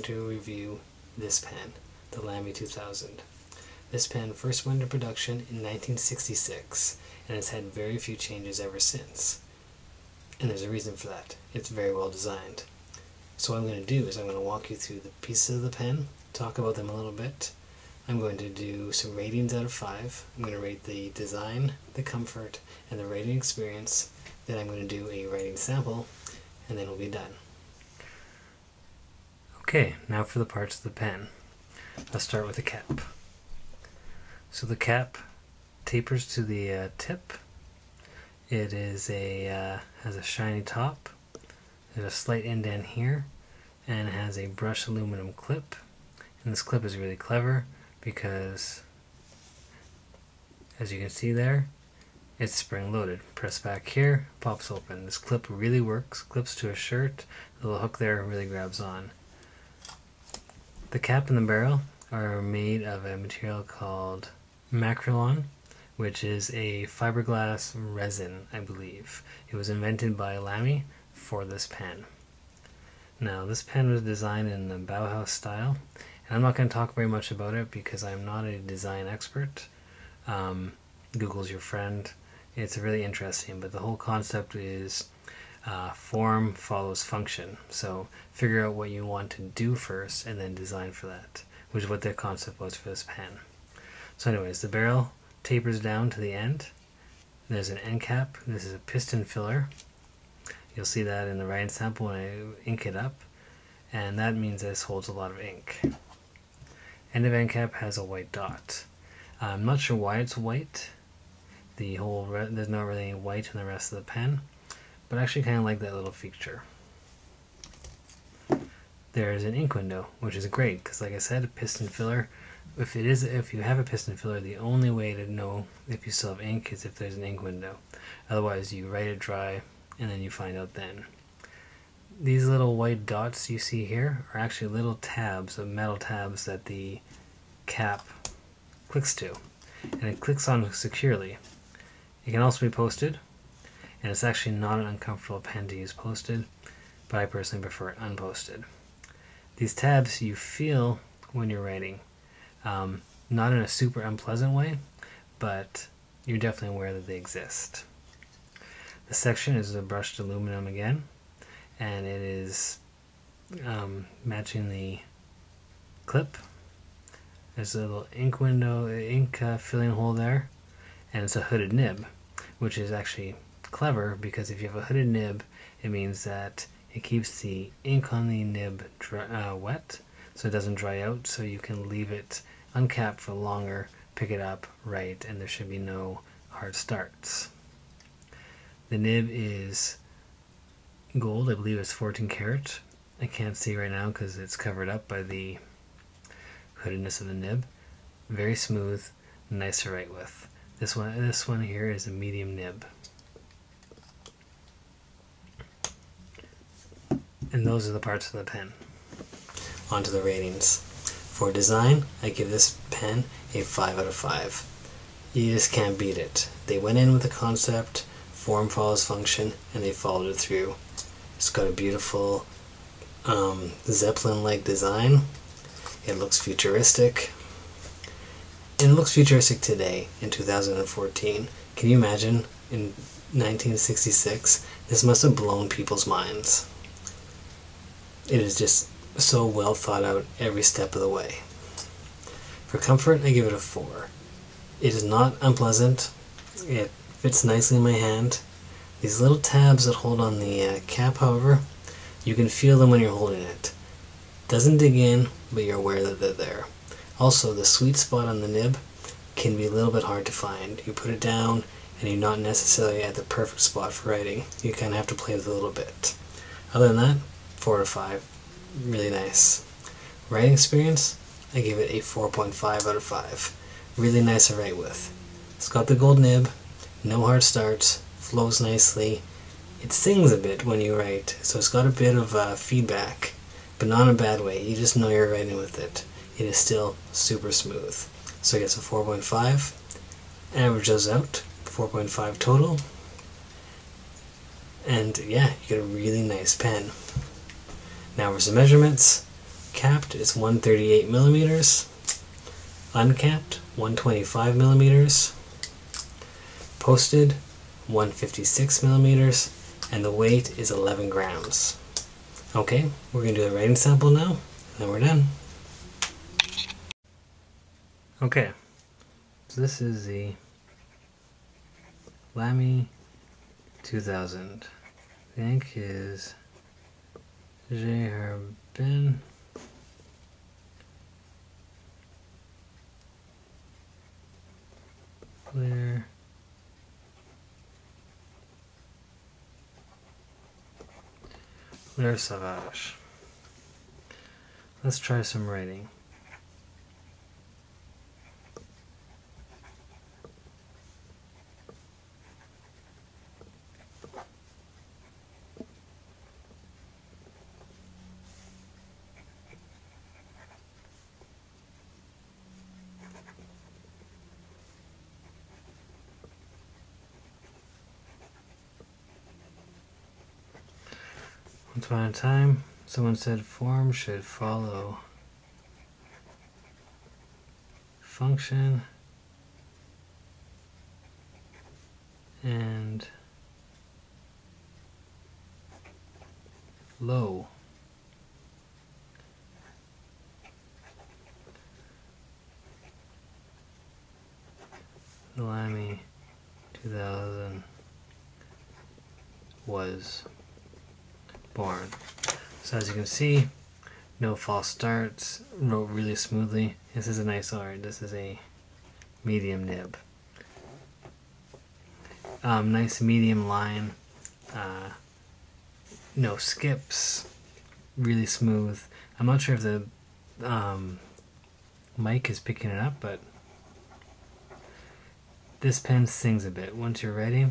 going to review this pen, the Lamy 2000. This pen first went into production in 1966 and has had very few changes ever since. And there's a reason for that. It's very well designed. So what I'm going to do is I'm going to walk you through the pieces of the pen, talk about them a little bit. I'm going to do some ratings out of 5. I'm going to rate the design, the comfort, and the writing experience. Then I'm going to do a writing sample, and then we'll be done. Okay, now for the parts of the pen. Let's start with the cap. So the cap tapers to the uh, tip. It is a uh, has a shiny top. There's a slight indent here, and it has a brushed aluminum clip. And this clip is really clever because, as you can see there, it's spring loaded. Press back here, pops open. This clip really works. Clips to a shirt. The little hook there really grabs on. The cap and the barrel are made of a material called Makrolon, which is a fiberglass resin, I believe. It was invented by Lamy for this pen. Now, this pen was designed in the Bauhaus style, and I'm not going to talk very much about it because I'm not a design expert. Um, Google's your friend. It's really interesting, but the whole concept is uh, form follows function. So figure out what you want to do first and then design for that, which is what the concept was for this pen. So anyways, the barrel tapers down to the end. There's an end cap. This is a piston filler. You'll see that in the writing sample when I ink it up. And that means this holds a lot of ink. End of end cap has a white dot. I'm not sure why it's white. The whole there's not really any white in the rest of the pen, but I actually kind of like that little feature. There's an ink window, which is great because, like I said, a piston filler. If it is, if you have a piston filler, the only way to know if you still have ink is if there's an ink window. Otherwise, you write it dry, and then you find out then. These little white dots you see here are actually little tabs, of metal tabs that the cap clicks to, and it clicks on securely. It can also be posted, and it's actually not an uncomfortable pen to use posted, but I personally prefer it unposted. These tabs you feel when you're writing, um, not in a super unpleasant way, but you're definitely aware that they exist. The section is a brushed aluminum again, and it is um, matching the clip. There's a little ink window, ink uh, filling hole there, and it's a hooded nib which is actually clever because if you have a hooded nib, it means that it keeps the ink on the nib dry, uh, wet so it doesn't dry out, so you can leave it uncapped for longer, pick it up, write, and there should be no hard starts. The nib is gold, I believe it's 14 karat. I can't see right now because it's covered up by the hoodedness of the nib. Very smooth, nice to write with. This one, this one here is a medium nib. And those are the parts of the pen. On to the ratings. For design, I give this pen a 5 out of 5. You just can't beat it. They went in with the concept, form follows function, and they followed it through. It's got a beautiful um, Zeppelin-like design. It looks futuristic And it looks futuristic today in 2014. Can you imagine in 1966? This must have blown people's minds. It is just so well thought out every step of the way. For comfort, I give it a 4. It is not unpleasant. It fits nicely in my hand. These little tabs that hold on the uh, cap, however, you can feel them when you're holding it. Doesn't dig in, but you're aware that they're there. Also, the sweet spot on the nib can be a little bit hard to find. You put it down and you're not necessarily at the perfect spot for writing. You kind of have to play with it a little bit. Other than that, 4 to 5. Really nice. Writing experience, I give it a 4.5 out of 5. Really nice to write with. It's got the gold nib, no hard starts, flows nicely. It sings a bit when you write, so it's got a bit of uh, feedback, but not in a bad way. You just know you're writing with it it is still super smooth. So it gets a 4.5, averages out 4.5 total, and yeah, you get a really nice pen. Now for some measurements, capped is 138 millimeters, Uncapped 125 millimeters. Posted 156 millimeters. And the weight is 11 grams. Okay, we're going to do a writing sample now, and then we're done. Okay, so this is the Lamy 2000. The ink is J. Herbin. Lierre. Lierre Sauvage. Let's try some writing. Once upon a time, someone said form should follow function and lo. Lamy 2000 was born. So as you can see, no false starts, wrote really smoothly. This is a nice art. This is a medium nib. Um, nice medium line. Uh, no skips. Really smooth. I'm not sure if the um, mic is picking it up, but this pen sings a bit. Once you're ready,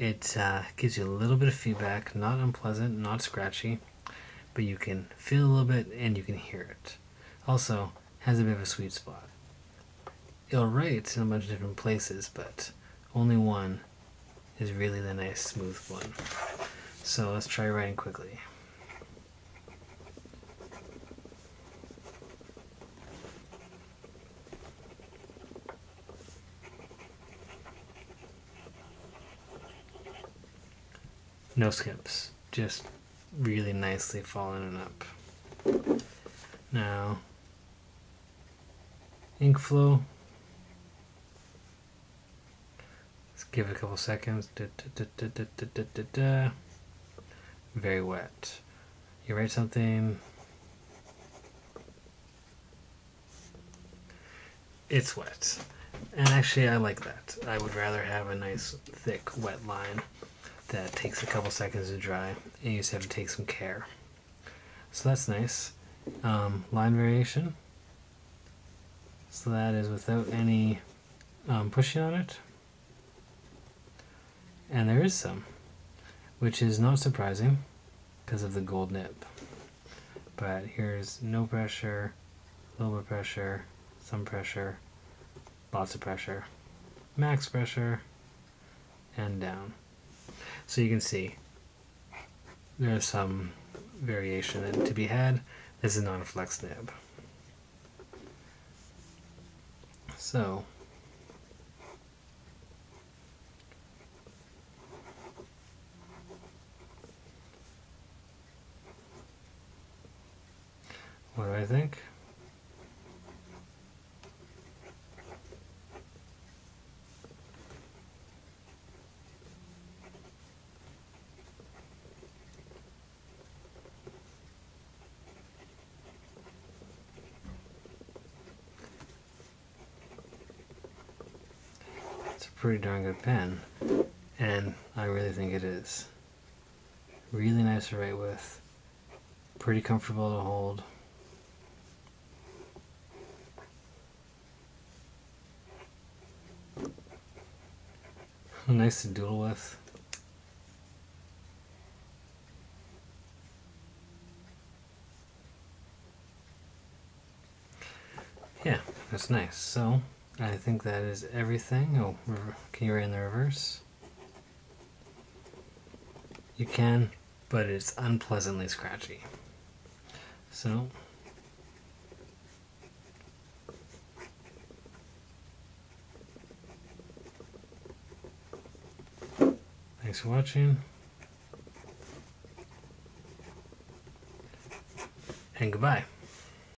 it uh, gives you a little bit of feedback, not unpleasant, not scratchy, but you can feel a little bit and you can hear it. Also, has a bit of a sweet spot. It'll write in a bunch of different places, but only one is really the nice smooth one. So let's try writing quickly. No skips, just really nicely falling and up. Now, ink flow. Let's give it a couple seconds. Da, da, da, Very wet. You write something. It's wet. And actually, I like that. I would rather have a nice, thick, wet line that takes a couple seconds to dry and you just have to take some care. So that's nice. Um, line variation. So that is without any um, pushing on it. And there is some, which is not surprising because of the gold nib. But here's no pressure, of pressure, some pressure, lots of pressure, max pressure, and down. So you can see there's some variation to be had. This is not a flex nib. So what do I think? Pretty darn good pen, and I really think it is. Really nice to write with, pretty comfortable to hold. Nice to doodle with. Yeah, that's nice. So, I think that is everything. Oh, can you write in the reverse. You can, but it's unpleasantly scratchy. So, thanks for watching. And goodbye.